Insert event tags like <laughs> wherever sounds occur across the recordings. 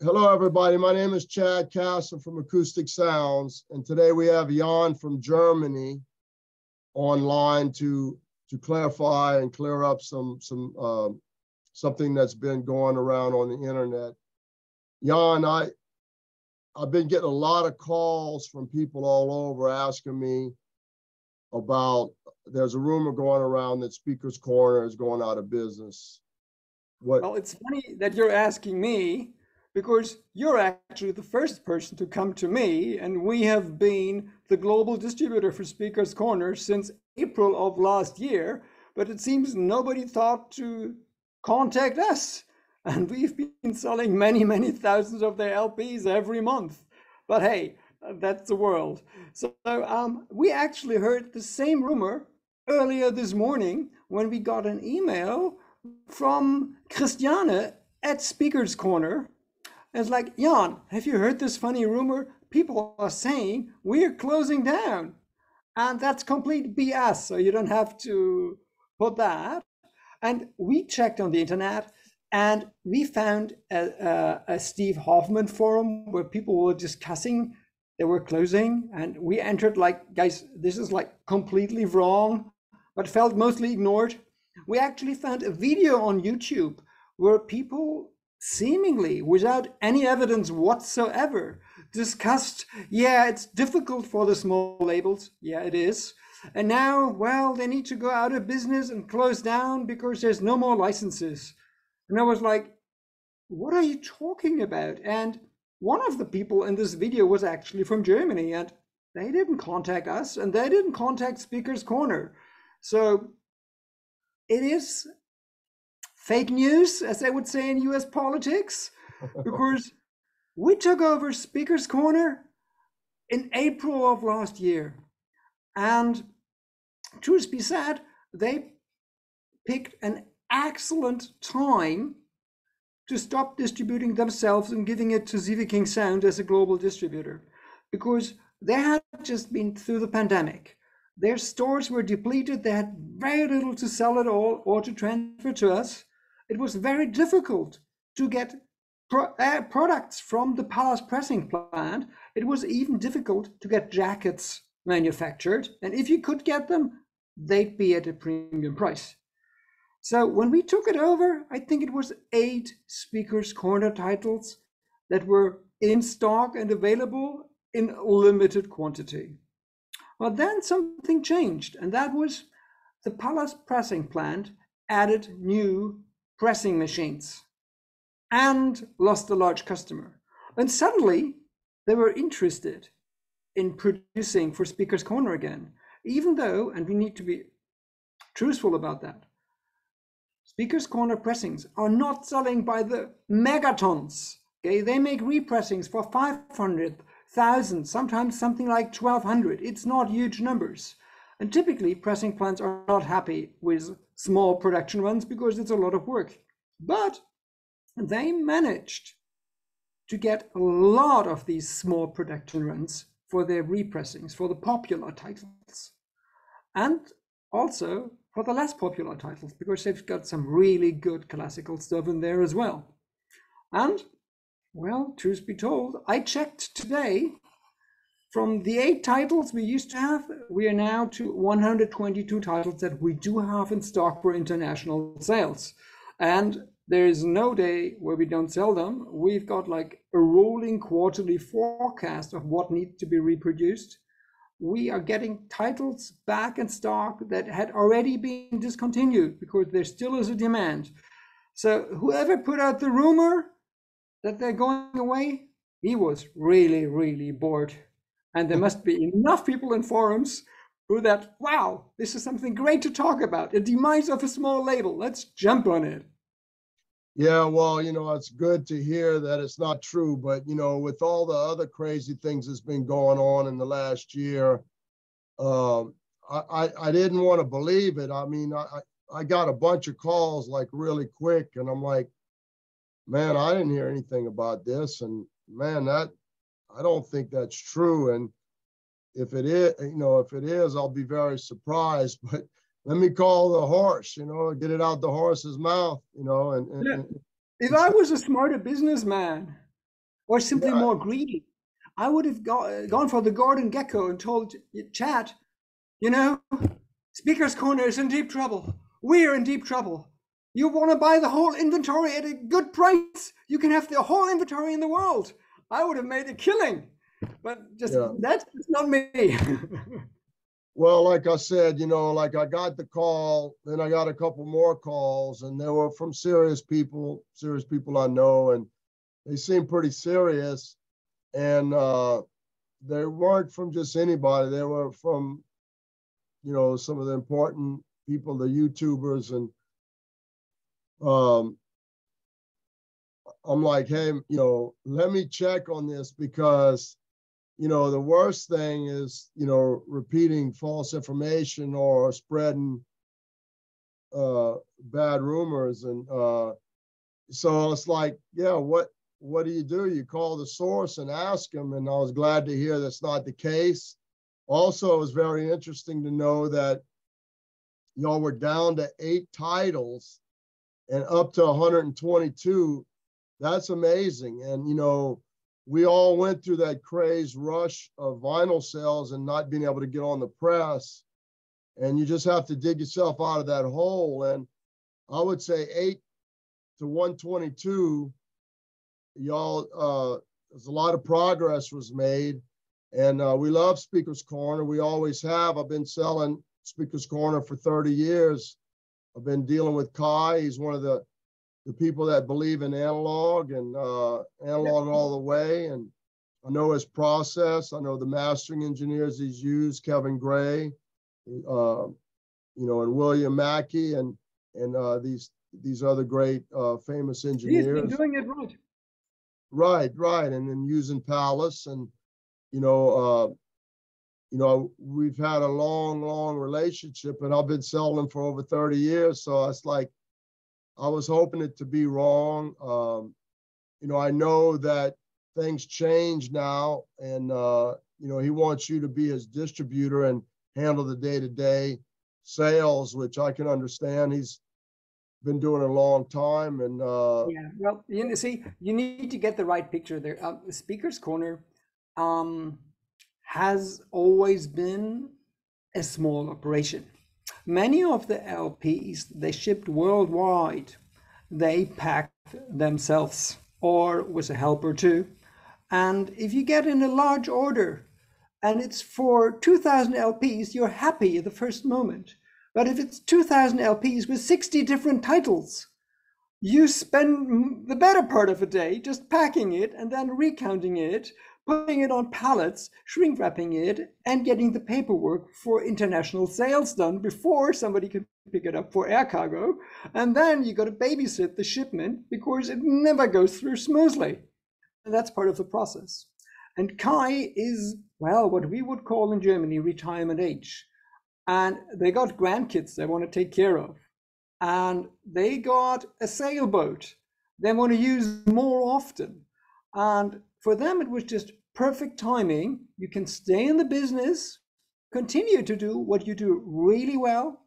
hello, everybody. My name is Chad Kassem from Acoustic Sounds, and today we have Jan from Germany online to to clarify and clear up some some um, something that's been going around on the internet. Jan, I I've been getting a lot of calls from people all over asking me about there's a rumor going around that Speaker's Corner is going out of business. What? Well, it's funny that you're asking me because you're actually the first person to come to me, and we have been the global distributor for Speaker's Corner since April of last year. But it seems nobody thought to contact us. <laughs> And we've been selling many, many thousands of their LPs every month. But hey, that's the world. So um, we actually heard the same rumor earlier this morning when we got an email from Christiane at Speaker's Corner. It's like, Jan, have you heard this funny rumor? People are saying we're closing down. And that's complete BS. So you don't have to put that. And we checked on the internet and we found a, a, a Steve Hoffman forum where people were discussing they were closing and we entered like guys this is like completely wrong but felt mostly ignored we actually found a video on youtube where people seemingly without any evidence whatsoever discussed yeah it's difficult for the small labels yeah it is and now well they need to go out of business and close down because there's no more licenses and I was like, what are you talking about? And one of the people in this video was actually from Germany and they didn't contact us and they didn't contact Speaker's Corner. So it is fake news, as they would say in US politics, <laughs> because we took over Speaker's Corner in April of last year. And truth be said, they picked an excellent time to stop distributing themselves and giving it to Sieveking Sound as a global distributor because they had just been through the pandemic. Their stores were depleted, they had very little to sell at all or to transfer to us. It was very difficult to get pro- uh, products from the Pallas pressing plant. It was even difficult to get jackets manufactured. And if you could get them, they'd be at a premium price. So when we took it over, I think it was eight Speakers Corner titles that were in stock and available in limited quantity. Well, then something changed, and that was the Pallas pressing plant added new pressing machines and lost a large customer. And suddenly they were interested in producing for Speaker's Corner again, even though, and we need to be truthful about that, Speaker's Corner pressings are not selling by the megatons. Okay, they make repressings for 500,000, sometimes something like 1,200. It's not huge numbers. And typically, pressing plants are not happy with small production runs because it's a lot of work. But they managed to get a lot of these small production runs for their repressings, for the popular titles. And also for the less popular titles because they've got some really good classical stuff in there as well. And, well, truth be told, I checked today from the eight titles we used to have, we are now to 122 titles that we do have in stock for international sales. And there is no day where we don't sell them. We've got like a rolling quarterly forecast of what needs to be reproduced we are getting titles back in stock that had already been discontinued because there still is a demand. So whoever put out the rumor that they're going away, he was really, really bored. And there must be enough people in forums who that, wow, this is something great to talk about. A demise of a small label. Let's jump on it. Yeah, well, you know, it's good to hear that it's not true, but you know, with all the other crazy things that's been going on in the last year, um, I, I, I didn't want to believe it. I mean, I I got a bunch of calls like really quick, and I'm like, man, I didn't hear anything about this, and man, that I don't think that's true. And if it is, you know, if it is, I'll be very surprised. <laughs> But let me call the horse, you know, get it out the horse's mouth, you know. And, and, yeah. if I was a smarter businessman, or simply yeah. more greedy. I would have go, uh, gone for the Gordon Gekko and told Chad, you know, Speaker's Corner is in deep trouble. We're in deep trouble. You want to buy the whole inventory at a good price. You can have the whole inventory in the world. I would have made a killing. But just yeah. that's not me. <laughs> well, like I said, you know, like I got the call, then I got a couple more calls, and they were from serious people, serious people I know, and they seemed pretty serious. And uh, they weren't from just anybody, they were from, you know, some of the important people, the YouTubers, and um, I'm like, hey, you know, let me check on this because you know, the worst thing is, you know, repeating false information or spreading uh, bad rumors. And uh, so it's like, yeah, what what do you do? You call the source and ask them. And I was glad to hear that's not the case. Also, it was very interesting to know that y'all were down to eight titles and up to 122. That's amazing. And you know, we all went through that craze rush of vinyl sales and not being able to get on the press. And you just have to dig yourself out of that hole. And I would say eight to 122, y'all, uh, there's a lot of progress was made. And uh, we love Speaker's Corner. We always have. I've been selling Speaker's Corner for 30 years. I've been dealing with Kai. He's one of the the people that believe in analog and uh, analog all the way. And I know his process. I know the mastering engineers he's used, Kevin Gray, uh, you know, and William Mackey, and and uh, these these other great uh, famous engineers. He's been doing it right. Right, right, and then using Pallas, and you know, uh, you know, we've had a long, long relationship, and I've been selling for over thirty years. So it's like I was hoping it to be wrong. Um, you know, I know that things change now, and uh, you know, he wants you to be his distributor and handle the day-to-day sales, which I can understand. He's been doing it a long time, and uh, yeah. Well, you know, see, you need to get the right picture there. Uh, Speaker's Corner um, has always been a small operation. Many of the LPs they shipped worldwide, they packed themselves or with a helper too. And if you get in a large order and it's for 2000 LPs, you're happy at the first moment. But if it's 2000 LPs with 60 different titles, you spend the better part of a day just packing it and then recounting it putting it on pallets, shrink wrapping it, and getting the paperwork for international sales done before somebody can pick it up for air cargo. And then you got to babysit the shipment because it never goes through smoothly. And that's part of the process. And Kai is, well, what we would call in Germany retirement age. And they got grandkids they want to take care of. And they got a sailboat they want to use more often. And for them, it was just perfect timing. You can stay in the business, continue to do what you do really well,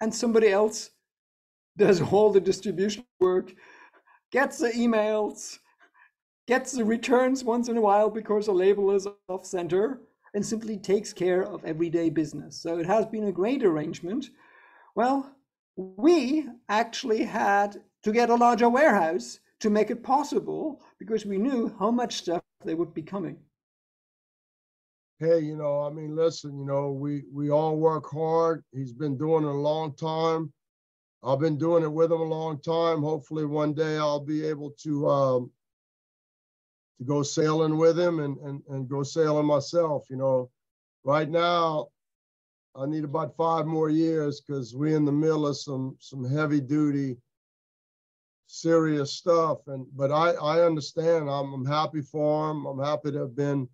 and somebody else does <laughs> all the distribution work, gets the emails, gets the returns once in a while because a label is off center, and simply takes care of everyday business. So it has been a great arrangement. Well, we actually had to get a larger warehouse to make it possible because we knew how much stuff they would be coming. Hey, you know, I mean, listen, you know, we we all work hard. He's been doing it a long time. I've been doing it with him a long time. Hopefully, one day I'll be able to um, to go sailing with him and and and go sailing myself. You know, right now I need about five more years because we're in the middle of some some heavy duty serious stuff. And but I I understand. I'm I'm happy for him. I'm happy to have been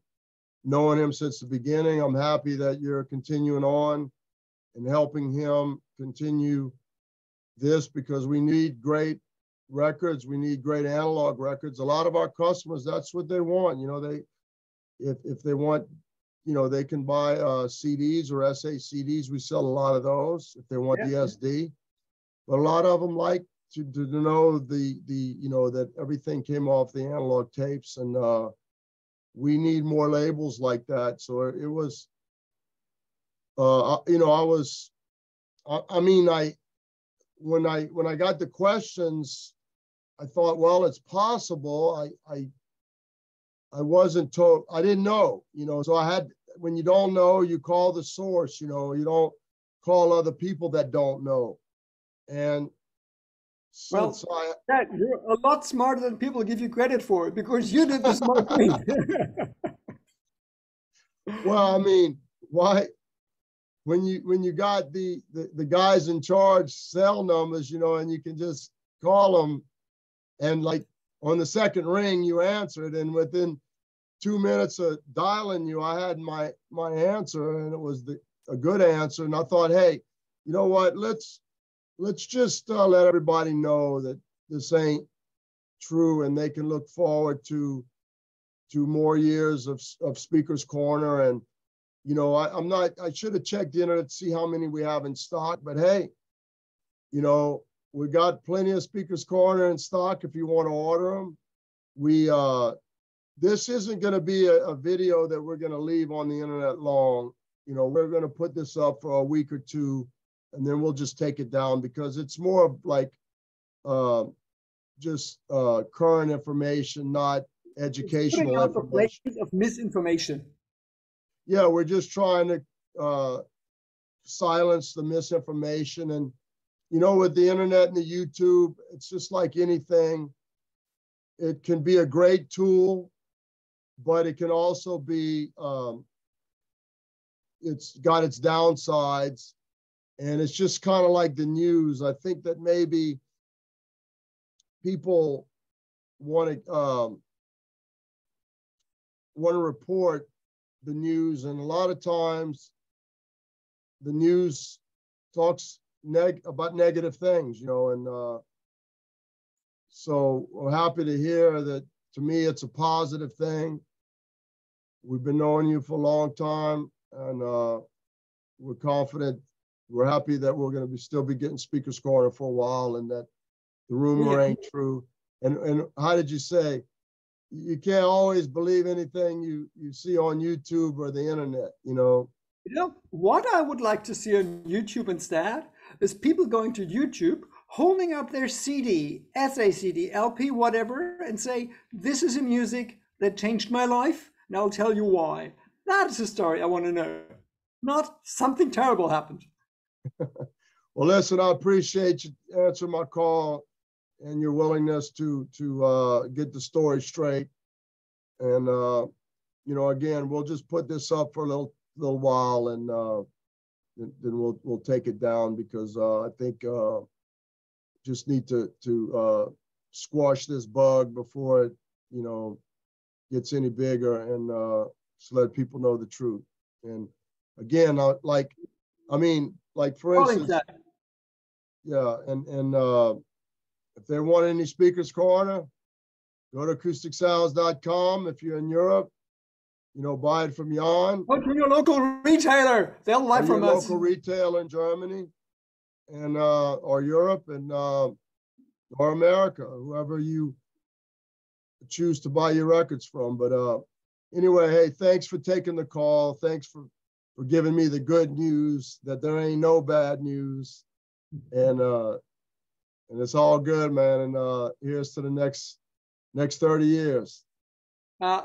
knowing him since the beginning. I'm happy that you're continuing on and helping him continue this because we need great records. We need great analog records. A lot of our customers, that's what they want. You know, they if if they want, you know, they can buy uh, CDs or SA CDs. We sell a lot of those if they want yeah. the SD. But a lot of them like to, to know the the you know that everything came off the analog tapes and uh we need more labels like that. So it, was uh you know i was I, I mean i when i when i got the questions i thought well it's possible. I i i wasn't told i didn't know you know so i had when you don't know you call the source you know you don't call other people that don't know. And well, I, Chad, you're a lot smarter than people give you credit for because you did the smart thing. <laughs> well, I mean, why? When you when you got the, the the guys in charge cell numbers, you know, and you can just call them, and like on the second ring, you answered, and within two minutes of dialing you, I had my my answer, and it was the a good answer, and I thought, hey, you know what? Let's let's just uh, let everybody know that this ain't true and they can look forward to to more years of, of speakers corner. And you know I, i'm not i should have checked the internet to see how many we have in stock but hey you know we got plenty of speakers corner in stock if you want to order them we uh this isn't going to be a, a video that we're going to leave on the internet long. You know we're going to put this up for a week or two and then we'll just take it down because it's more of like uh, just uh, current information, not educational information. of misinformation. Yeah, we're just trying to uh, silence the misinformation. And, you know, with the internet and the YouTube, it's just like anything. It can be a great tool, but it can also be, um, it's got its downsides and it's just kind of like the news. I think that maybe people want to um, want to report the news, and a lot of times the news talks neg about negative things, you know, and uh, so we're happy to hear that. To me, it's a positive thing. We've been knowing you for a long time, and uh, we're confident we're happy that we're going to be still be getting Speaker's Corner for a while, and that the rumor yeah. ain't true. And and how did you say? You can't always believe anything you you see on YouTube or the internet. You know. You know what I would like to see on YouTube instead is people going to YouTube, holding up their CD, SACD, LP, whatever, and say, "This is a music that changed my life, and I'll tell you why." That is a story I want to know. Not something terrible happened. <laughs> well, listen, I appreciate you answering my call and your willingness to to uh, get the story straight. And uh, you know, again, we'll just put this up for a little little while, and uh, then, we'll we'll take it down because uh, I think uh, just need to to uh, squash this bug before it you know gets any bigger, and just let people know the truth. And again, I, like, I mean, like for instance, yeah, and and uh, if they want any speakers corner, go to acousticsounds.com. If you're in Europe, you know, buy it from Jan. Go to your local retailer. They'll buy from us. Local retailer in Germany, and uh, or Europe, and uh, or America, whoever you choose to buy your records from. But uh, anyway, hey, thanks for taking the call. Thanks for for giving me the good news that there ain't no bad news. And uh and it's all good, man. And uh here's to the next next 30 years. Uh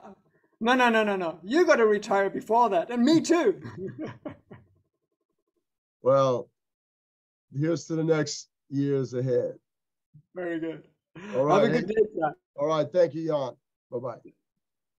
no no no no no. You gotta retire before that, and me too. <laughs> well, here's to the next years ahead. Very good. All right. Have a good day, All right. Thank you, Jan. Bye bye.